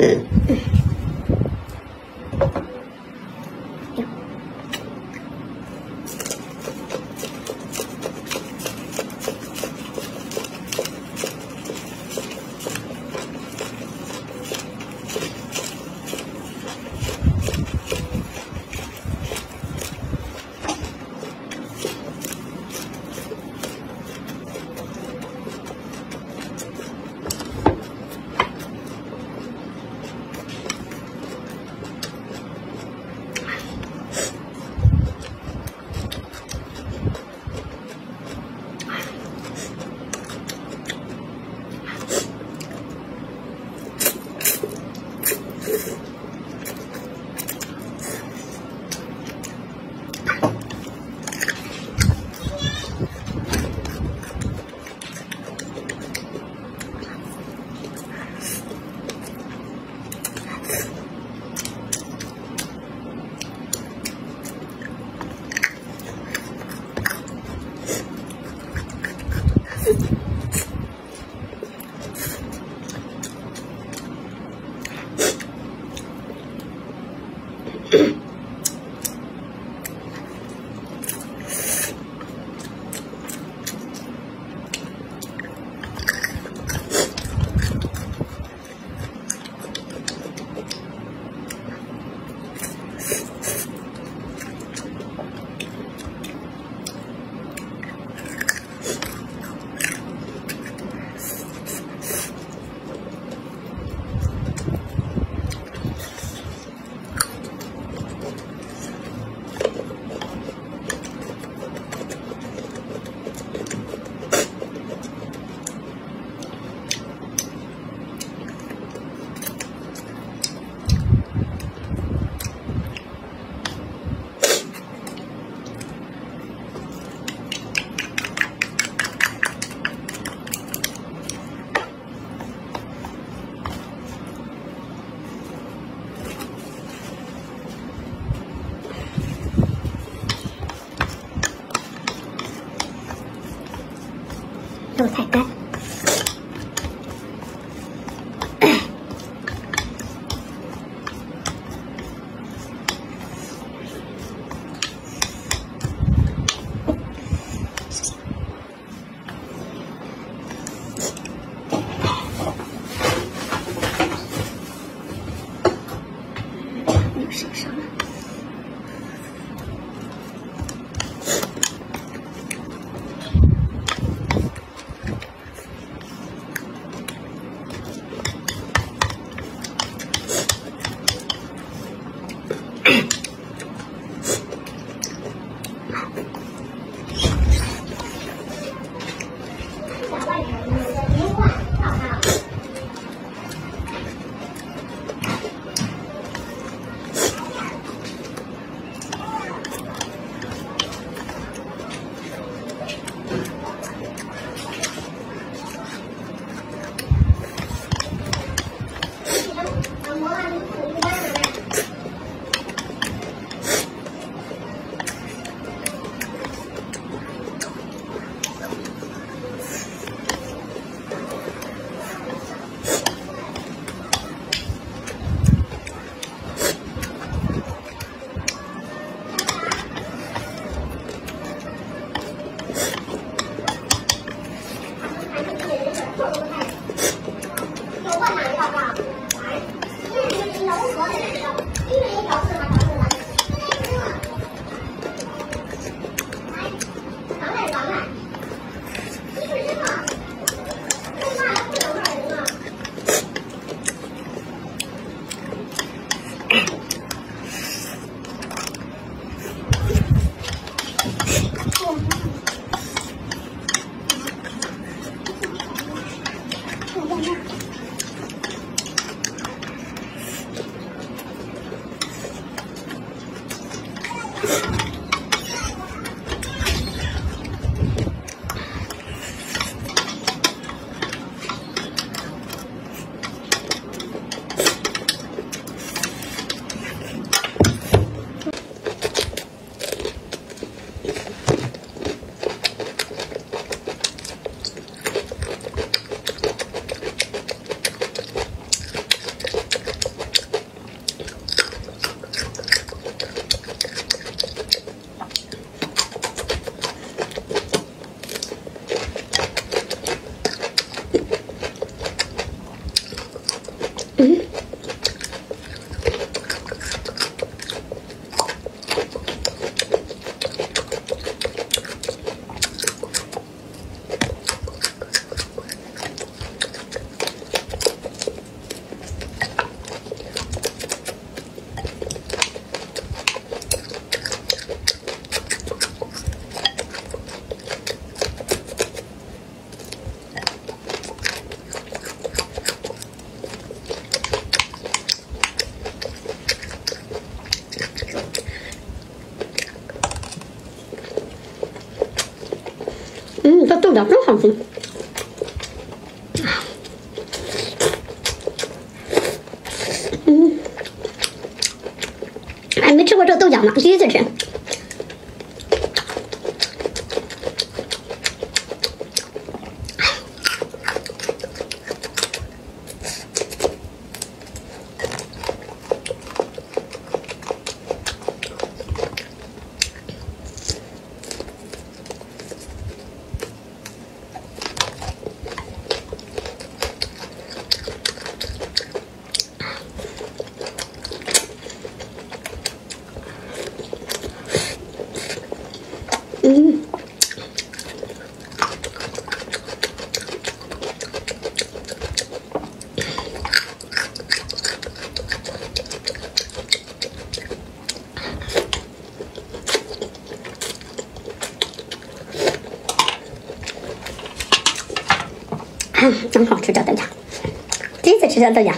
Eh. 豆菜干。Mm-hmm. 这豆角真好吃。嗯，还没吃过这豆角吗，第一次吃。嗯，真好吃这豆芽，第一次吃这豆芽，